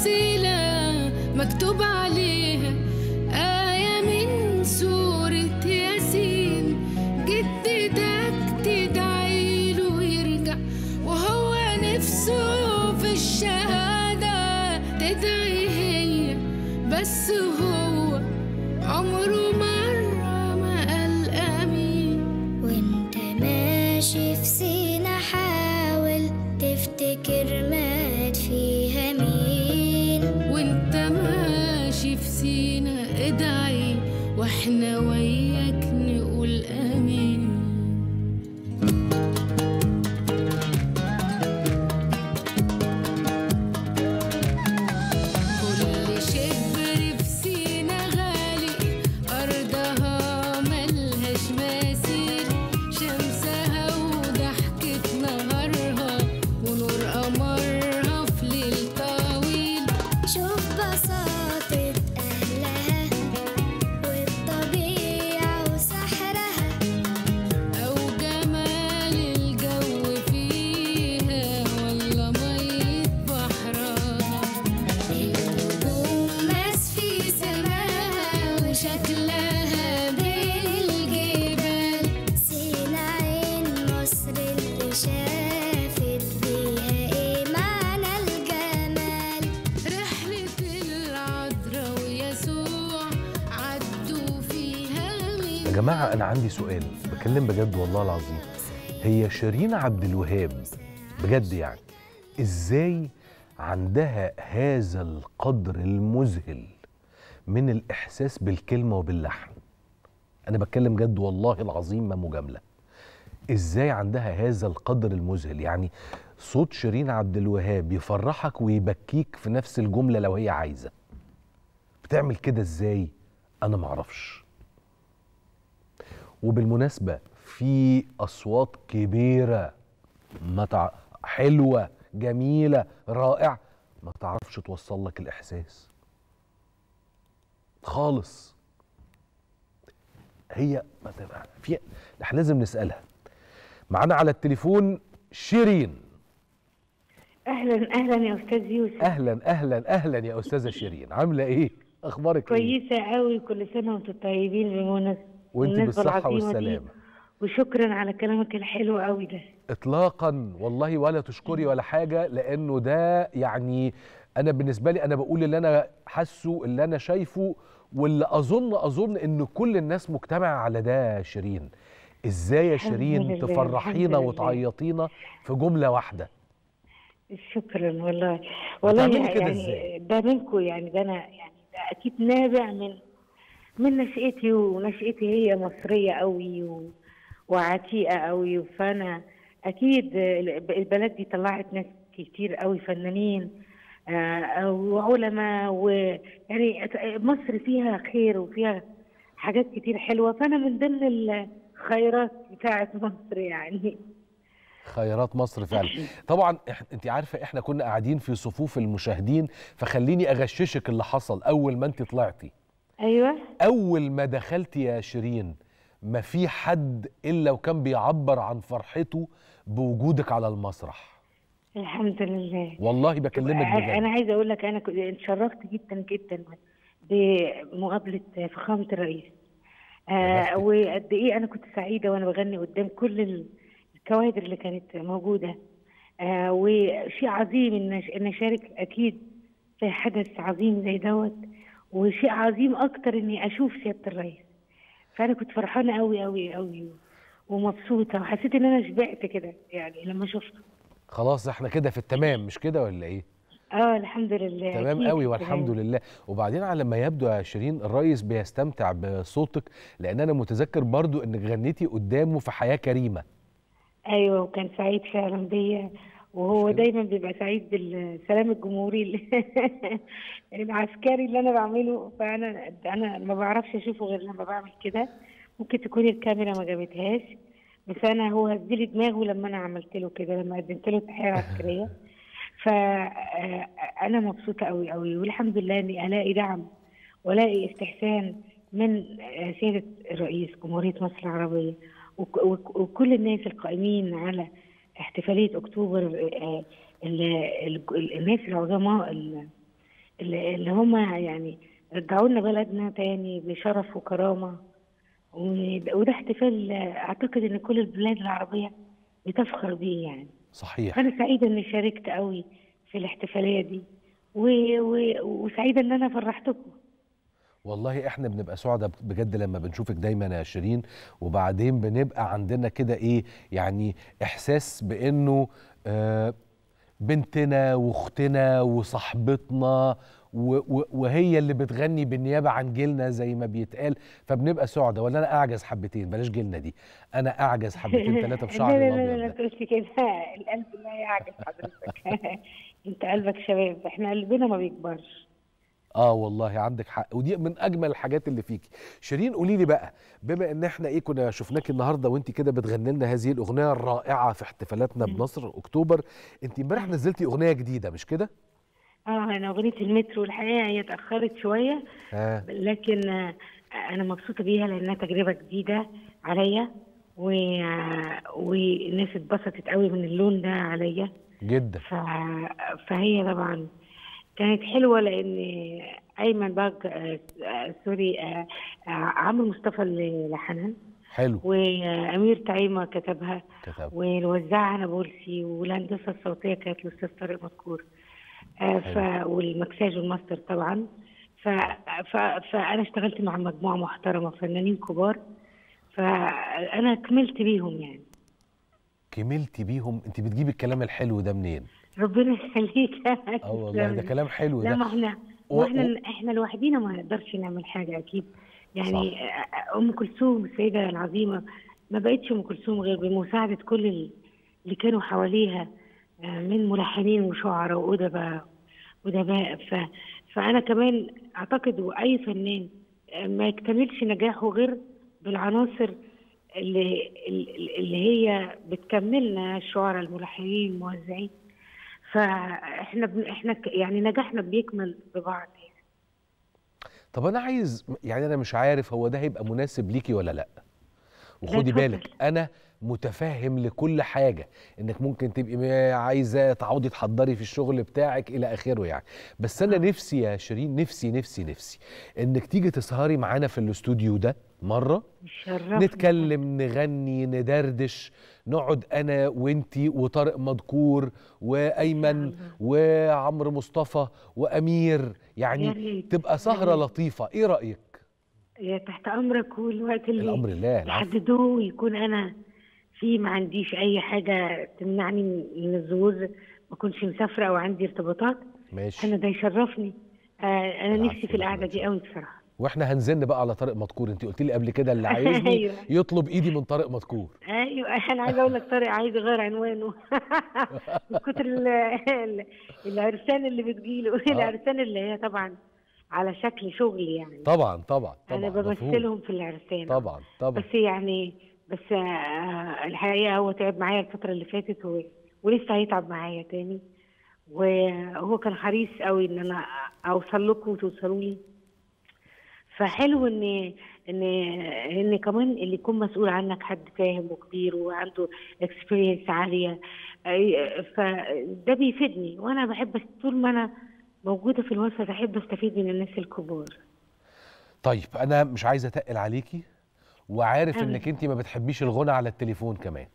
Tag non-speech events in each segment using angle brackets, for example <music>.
وسيلة مكتوب عليه بين الجبال سينا عين مصر اللي شافت بيها إيه معنى الجمال. رحلة العذراء ويسوع عدوا فيها يا جماعة أنا عندي سؤال. بكلم بجد والله العظيم. هي شيرين عبد الوهاب بجد يعني إزاي عندها هذا القدر المذهل؟ من الإحساس بالكلمة وباللحن. أنا بتكلم جد والله العظيم ما مجاملة. إزاي عندها هذا القدر المذهل؟ يعني صوت شيرين عبد الوهاب يفرحك ويبكيك في نفس الجملة لو هي عايزة. بتعمل كده إزاي؟ أنا معرفش وبالمناسبة في أصوات كبيرة ما تع... حلوة جميلة رائعة ما تعرفش توصل لك الإحساس. خالص. هي ما في إحنا لازم نسألها. معانا على التليفون شيرين. أهلا أهلا يا أستاذ يوسف. أهلا أهلا أهلا يا أستاذة <laughs> شيرين. عاملة إيه؟ أخبارك إيه؟ كويسة قوي كل سنة وأنتم طيبين بمناسبة العظيمة دي. والسلامة. وشكرا على كلامك الحلو قوي ده. اطلاقا والله ولا تشكري ولا حاجة لأنه ده يعني أنا بالنسبة لي أنا بقول اللي أنا حاسه اللي أنا شايفه واللي أظن أظن إن كل الناس مجتمعة على ده يا شيرين إزاي يا شيرين تفرحينا. وتعيطينا في جملة واحدة شكرا والله والله يعني؟ ده منكم يعني ده أنا يعني ده أكيد نابع من من نشأتي ونشأتي هي مصرية قوي و... وعتيقة قوي فأنا أكيد البلد دي طلعت ناس كتير قوي فنانين وعلماء ويعني مصر فيها خير وفيها حاجات كتير حلوة. فأنا من ضمن الخيرات بتاعت مصر يعني. خيرات مصر فعلا. طبعا. أنت عارفة إحنا كنا قاعدين في صفوف المشاهدين فخليني أغششك اللي حصل أول ما أنت طلعتي. أيوه. أول ما دخلت يا شيرين ما في حد إلا وكان بيعبر عن فرحته بوجودك على المسرح. الحمد لله. والله بكلمك أنا بجد. عايزة أقول لك أنا اتشرفت جدا جدا بمقابلة فخامة الرئيس. آه. وقد إيه أنا كنت سعيدة وأنا بغني قدام كل ال- الكوادر اللي كانت موجودة. آه وشيء عظيم إن أشارك أكيد في حدث عظيم زي دوت. وشيء عظيم أكتر إني أشوف سيادة الرئيس. فأنا كنت فرحانة قوي قوي قوي ومبسوطة. وحسيت إن أنا شبعت كده يعني لما شفته. خلاص إحنا كده في التمام مش كده ولا إيه؟ آه الحمد لله. تمام قوي والحمد. لله. وبعدين على ما يبدو يا شيرين الريس بيستمتع بصوتك لأن أنا متذكر برضو إنك غنيتي قدامه في حياة كريمة. أيوه وكان سعيد فعلا بيا. وهو؟ دايما بيبقى سعيد بالسلام الجمهوري ال- <laughs> العسكري اللي أنا بعمله. فأنا أنا ما بعرفش أشوفه غير لما بعمل كده. ممكن تكون الكاميرا ما جابتهاش. بس أنا هو هزلي دماغه لما أنا عملت له كده لما قدمت له التحيه العسكريه فانا مبسوطة قوي قوي والحمد لله إني ألاقي دعم وألاقي استحسان من آه، سيادة الرئيس جمهورية مصر العربية وك- وك- وكل الناس القائمين على احتفالية أكتوبر آه، ال- ال- الناس العظماء ال- اللي هم يعني رجعوا لنا بلدنا تاني بشرف وكرامة. وده احتفال أعتقد إن كل البلاد العربية بتفخر بيه يعني. صحيح. فأنا سعيدة إني شاركت قوي في الاحتفالية دي. و... و... وسعيدة إن أنا فرحتكم. والله إحنا بنبقى سعداء بجد لما بنشوفك دايما يا شيرين. وبعدين بنبقى عندنا كده إيه يعني إحساس بإنه آه بنتنا وأختنا وصاحبتنا وهي اللي بتغني بالنيابة عن جيلنا زي ما بيتقال فبنبقى سعداء. ولا أنا أعجز حبتين بلاش جيلنا دي. أنا أعجز حبتين ثلاثة في شعري <laughs> لا لا لا ده. تقولش كده. القلب لا يعجز حضرتك. <laughs> أنت قلبك شباب. إحنا قلبنا ما بيكبرش. آه والله عندك حق. ودي من أجمل الحاجات اللي فيكي. شيرين قولي لي بقى بما إن إحنا إيه كنا شفناكي النهارده وأنت كده بتغني لنا هذه الأغنية الرائعة في احتفالاتنا بمصر أكتوبر أنت امبارح نزلتي أغنية جديدة مش كده؟ آه أنا أغنية المترو الحقيقة هي اتأخرت شوية آه. لكن آه، أنا مبسوطة بيها لأنها تجربة جديدة عليا و... آه، والناس اتبسطت قوي من اللون ده عليا. جدا. ف... فهي طبعا كانت حلوة لأن أيمن بهجت آه، آه، sorry آه، آه، عمرو مصطفى اللي لحنها. حلو. وأمير تعيمه كتبها. كتب والتوزيع نابلسي والهندسة الصوتية كانت الأستاذ طارق مذكور. آه، ف... والمكساج والماستر طبعا. ف... ف... فأنا اشتغلت مع مجموعة محترمة فنانين كبار. فأنا كملت بيهم يعني. كملتي بيهم؟ انت بتجيبي الكلام الحلو ده منين؟ ربنا يخليك. <laughs> آه والله ده كلام حلو لا ده ما إحنا و- إحنا و- إحنا لوحدينا ما نقدرش نعمل حاجة أكيد. يعني آه، أم كلثوم السيدة العظيمة ما بقتش أم كلثوم غير بمساعدة كل ال- اللي كانوا حواليها. آه، من ملحنين وشعراء وأدباء أدباء ف فأنا كمان أعتقد وأي فنان آه، ما يكتملش نجاحه غير بالعناصر اللي اللي هي بتكملنا الشعراء الملحنين الموزعين فاحنا بن- إحنا يعني نجاحنا بيكمل ببعض يعني. طب أنا عايز يعني أنا مش عارف هو ده هيبقى مناسب ليكي ولا لأ وخدي. بالك أنا متفهم لكل حاجة إنك ممكن تبقي عايزة تعودي تحضري في الشغل بتاعك إلى آخره يعني. بس أنا نفسي يا شيرين نفسي نفسي نفسي إنك تيجي تسهري معانا في الاستوديو ده مرة نتكلم نغني ندردش نقعد أنا وانتي وطارق مدكور وأيمن وعمرو مصطفى وأمير يعني تبقى سهرة. لطيفة. إيه رأيك؟ يا تحت أمرك والوقت اللي الأمر لله يحددوه يكون أنا في ما عنديش أي حاجة تمنعني من الظهور ما اكونش مسافرة أو عندي ارتباطات ماشي. أنا ده يشرفني. آه أنا نفسي في القعدة. دي قوي بصراحة. وإحنا هنزن بقى على طارق مدكور انت قلت لي قبل كده اللي <laughs> عايزني أيوة. يطلب إيدي من طارق مدكور أيوه أنا عايزة أقول لك طارق عايز يغير عنوانه. <laughs> من كتر ال- ال- العرسان اللي بتجيله. العرسان اللي هي طبعا على شكل شغل يعني. طبعا طبعا طبعا أنا. بمثلهم في العرسان. طبعا طبعا. بس يعني بس آه، الحقيقة هو تعب معايا الفترة اللي فاتت و... ولسه هيتعب معايا تاني. وهو كان حريص قوي إن أنا أوصل لكم وتوصلوا لي. فحلو إن إن إن كمان اللي يكون مسؤول عنك حد فاهم وكبير وعنده اكسبيرينس عالية. فده بيفيدني. وأنا بحب طول ما أنا موجودة في الوسط أحب أستفيد من الناس الكبار. طيب أنا مش عايز أتقل عليكي. وعارف أوي. إنك انت ما بتحبيش الغنى على التليفون كمان.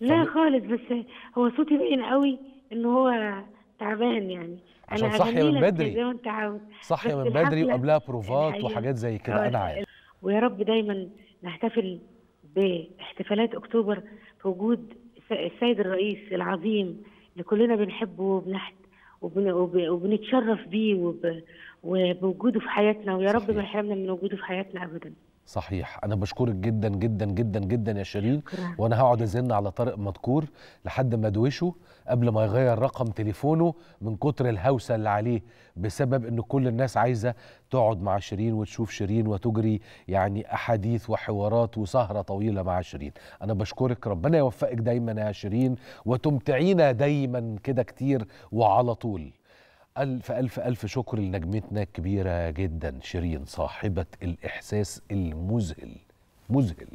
لا فم- خالص بس هو صوتي باين قوي إن هو تعبان يعني. عشان هغني من بدري. زي ما أنت عاوز. صاحية بس من بدري وقبلها بروفات وحاجات زي كده أنا عارف. ويا رب دايما نحتفل باحتفالات أكتوبر في وجود الس- السيد الرئيس العظيم اللي كلنا بنحبه وبنحت وبن وب- وبنتشرف بيه وب وبوجوده في حياتنا. ويا رب. ما يحرمنا من وجوده في حياتنا ابدا. صحيح. أنا بشكرك جدا جدا جدا جدا يا شيرين. وأنا هقعد أزن على طارق مدكور لحد ما أدوشه قبل ما يغير رقم تليفونه من كتر الهوسة اللي عليه بسبب إن كل الناس عايزة تقعد مع شيرين وتشوف شيرين وتجري يعني أحاديث وحوارات وسهرة طويلة مع شيرين. أنا بشكرك. ربنا يوفقك دايما يا شيرين وتمتعينا دايما كده كتير وعلى طول. ألف ألف ألف شكر لنجمتنا الكبيرة جدا شيرين صاحبة الإحساس المذهل مذهل.